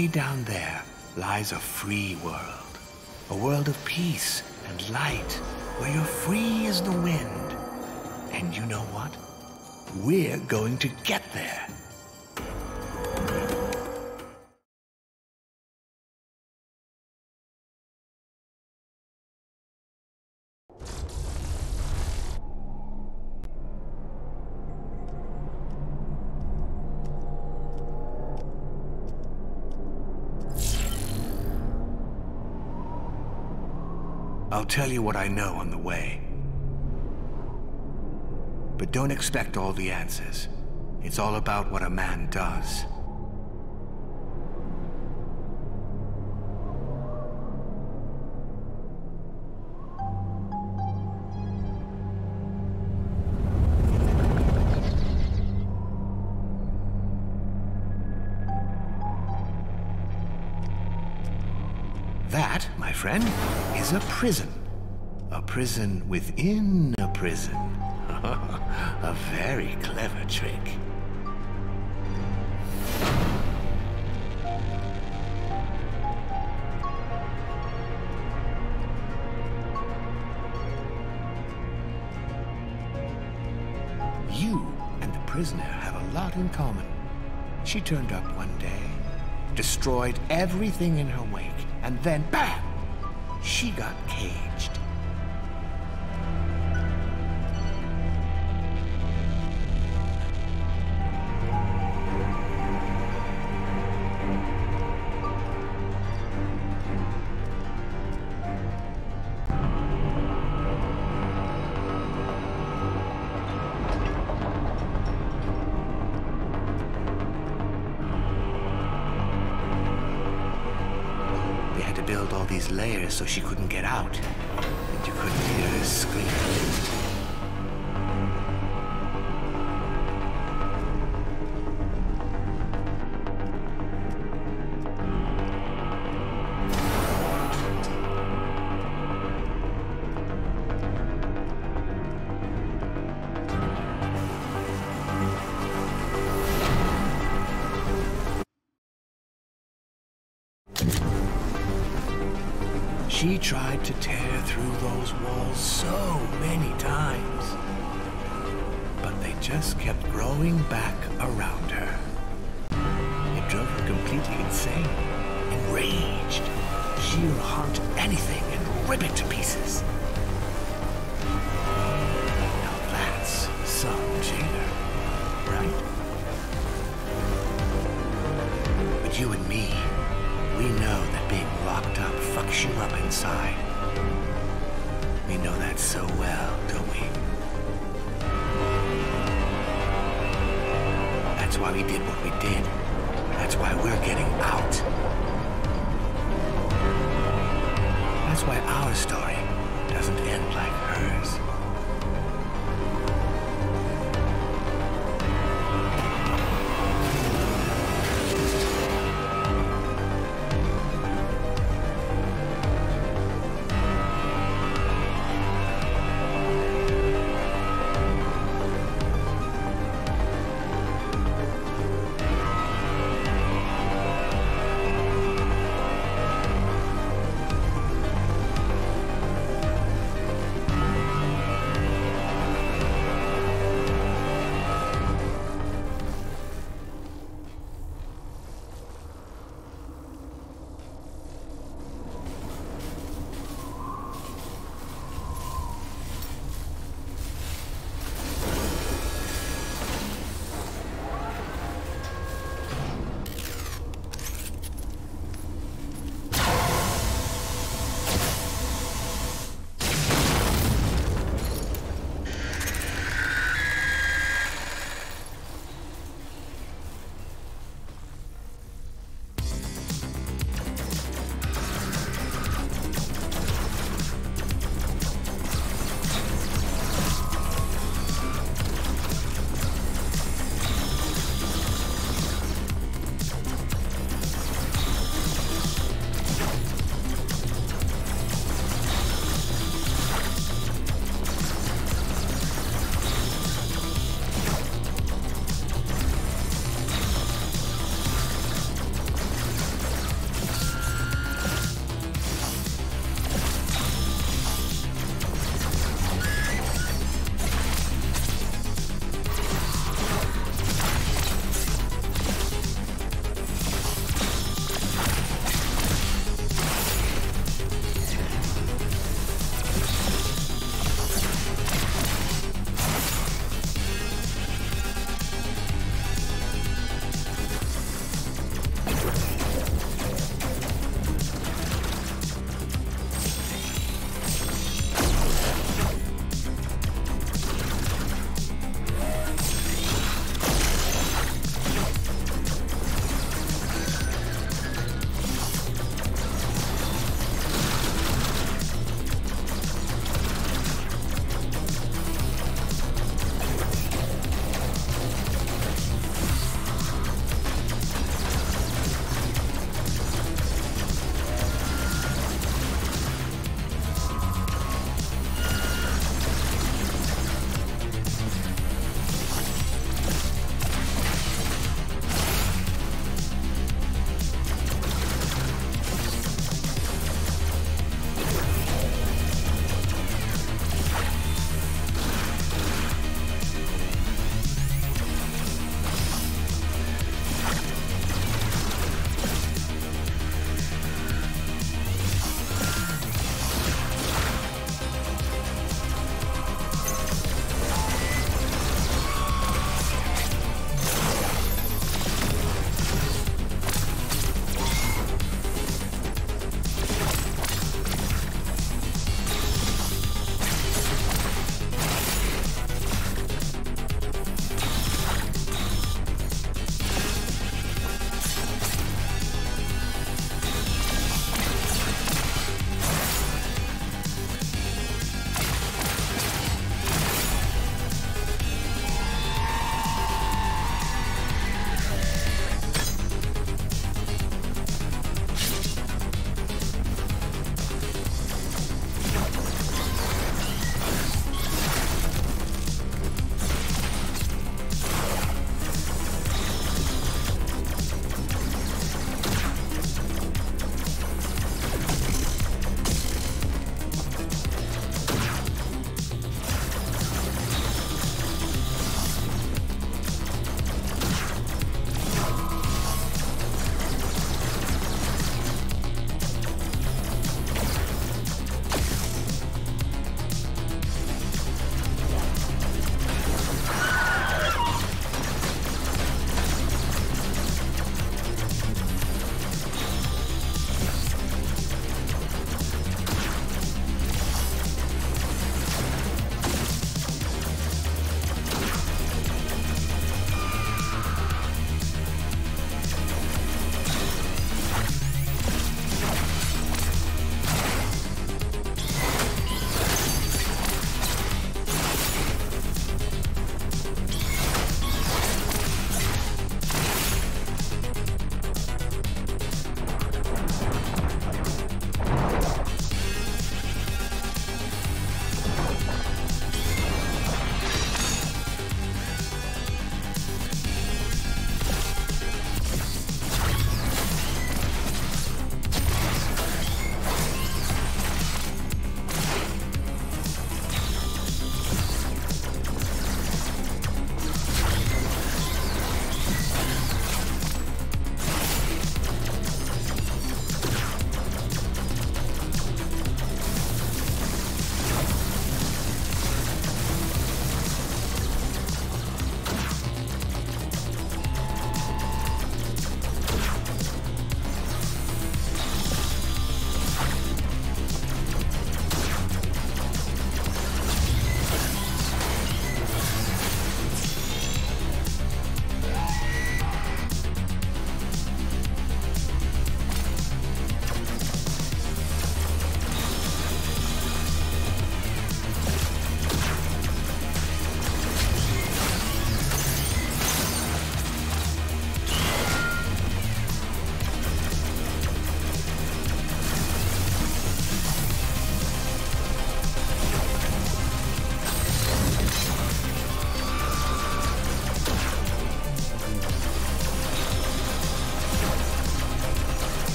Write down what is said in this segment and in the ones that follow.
Way down there lies a free world. A world of peace and light, where you're free as the wind. And you know what? We're going to get there. Tell you what I know on the way. But don't expect all the answers. It's all about what a man does. That, my friend, is a prison. Prison within a prison. a very clever trick. You and the prisoner have a lot in common. She turned up one day, destroyed everything in her wake, and then BAM! She got caged. So she couldn't get out. And you couldn't hear her scream. Those walls so many times. But they just kept growing back around her. It drove her completely insane. Enraged, she'll hunt anything and rip it to pieces. Now that's some jailer, right? But you and me, we know that being locked up fucks you up inside. So well, don't we? That's why we did what we did. That's why we're getting out. That's why our story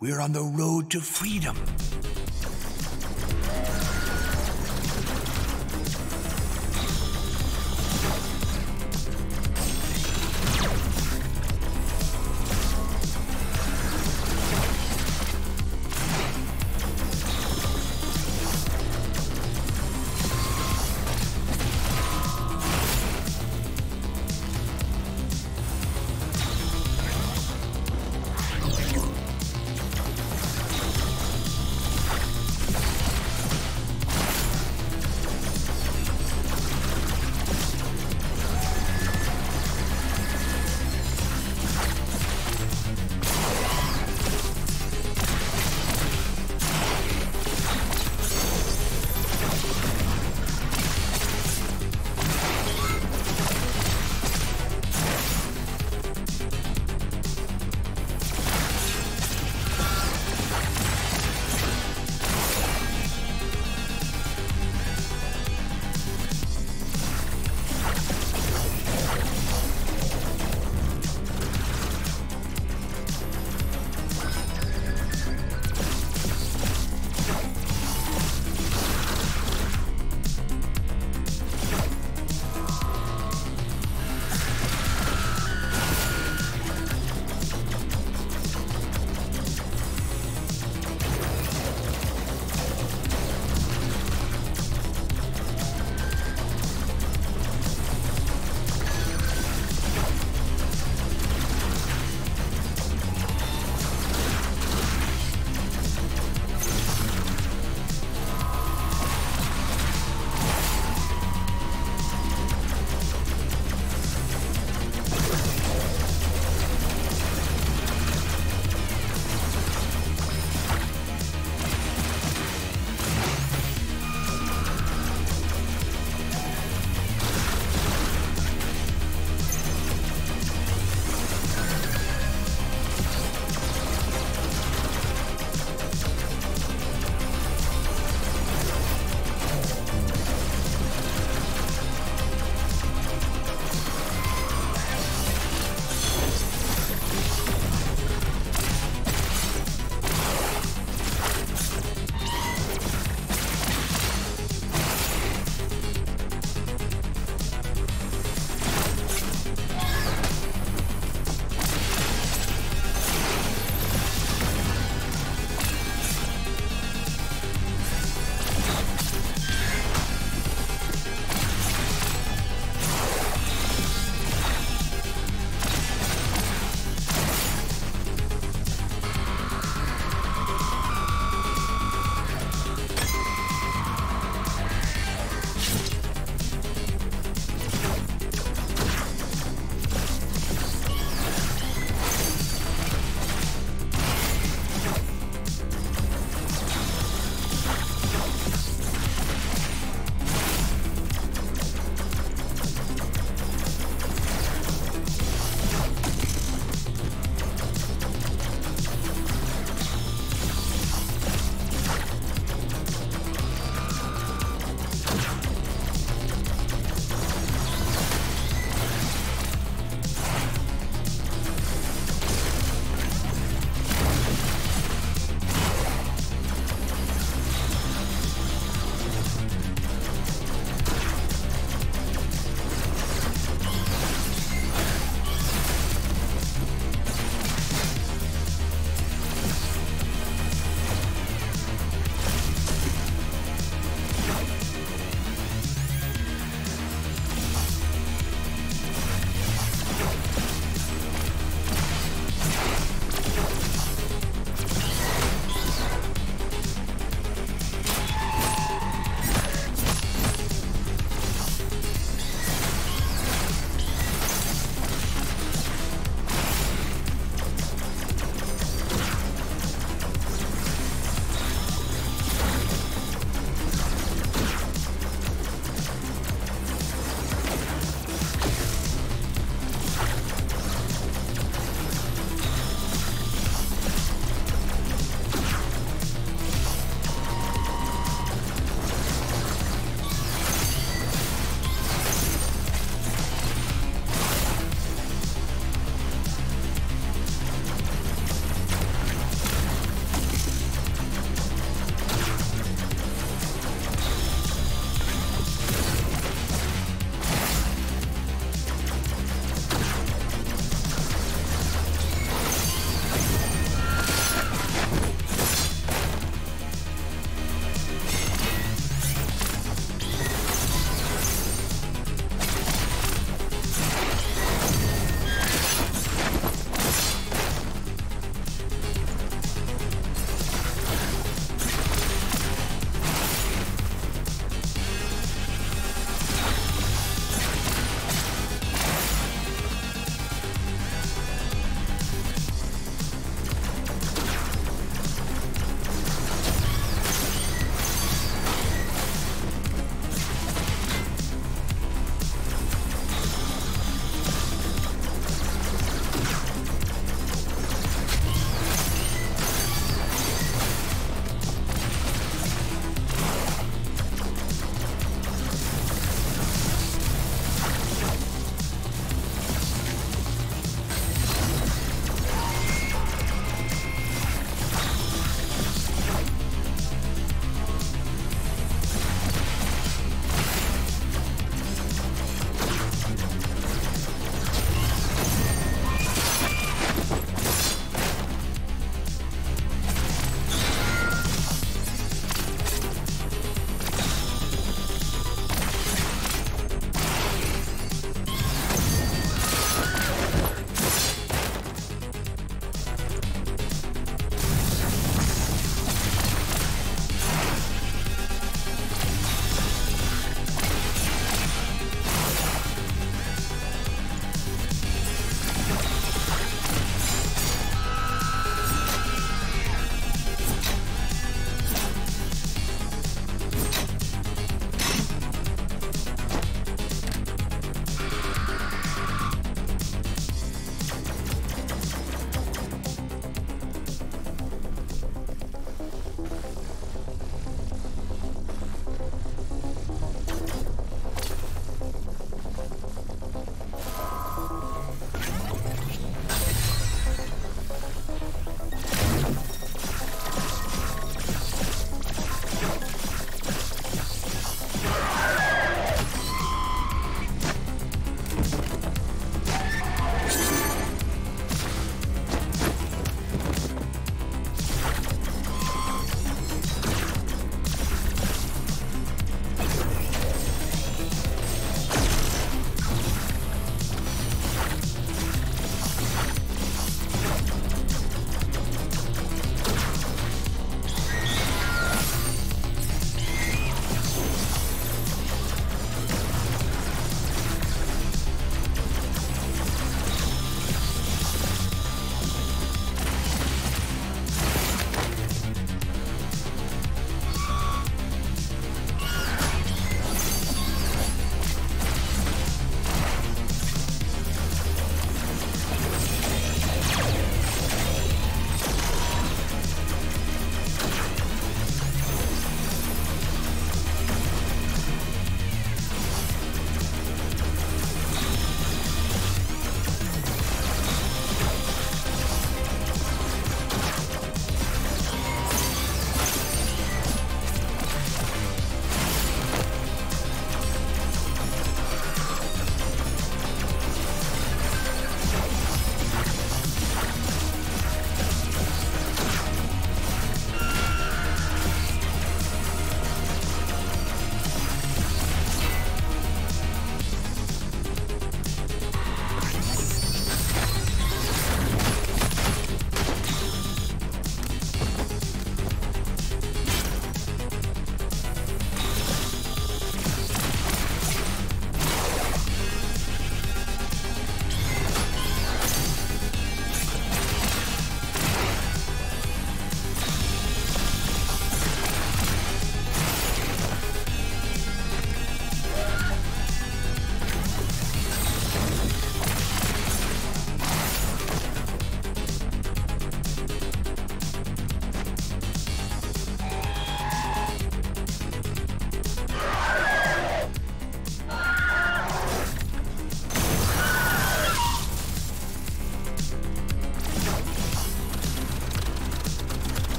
We're on the road to freedom.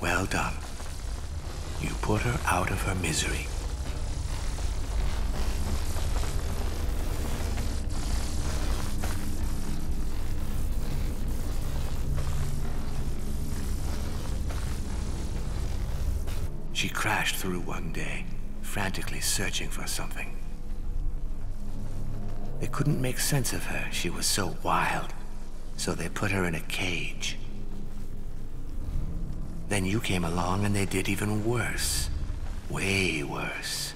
Well done. You put her out of her misery. She crashed through one day, frantically searching for something. They couldn't make sense of her. She was so wild. So they put her in a cage. Then you came along and they did even worse. Way worse.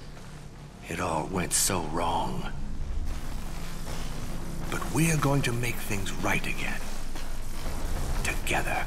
It all went so wrong. But we're going to make things right again. Together.